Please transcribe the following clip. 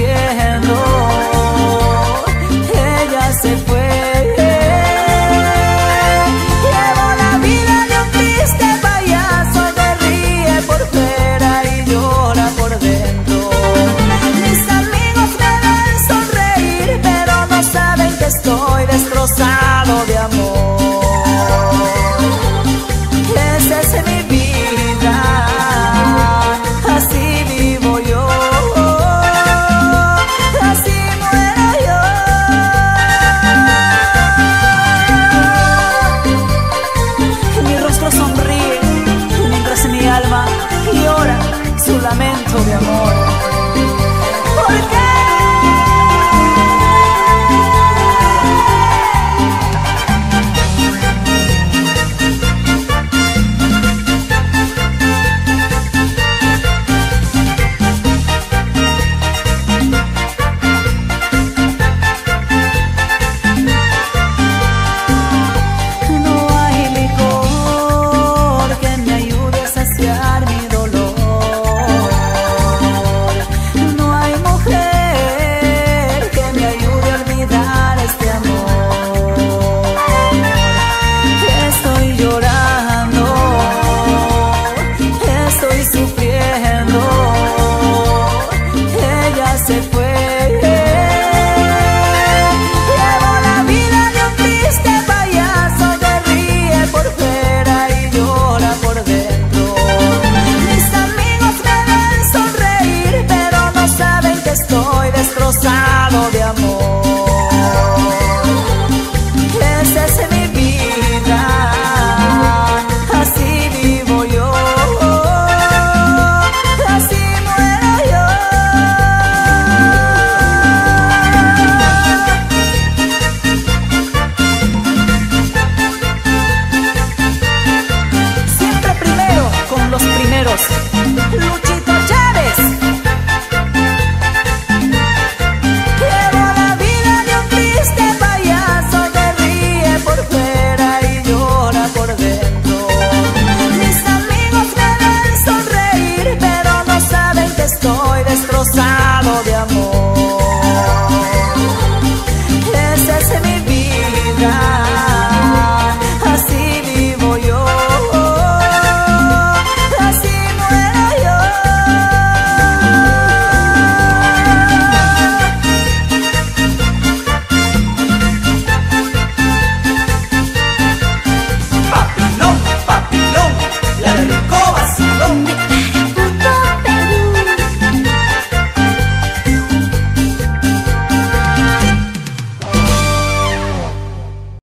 别。Lamento de amor. destrozado de amor.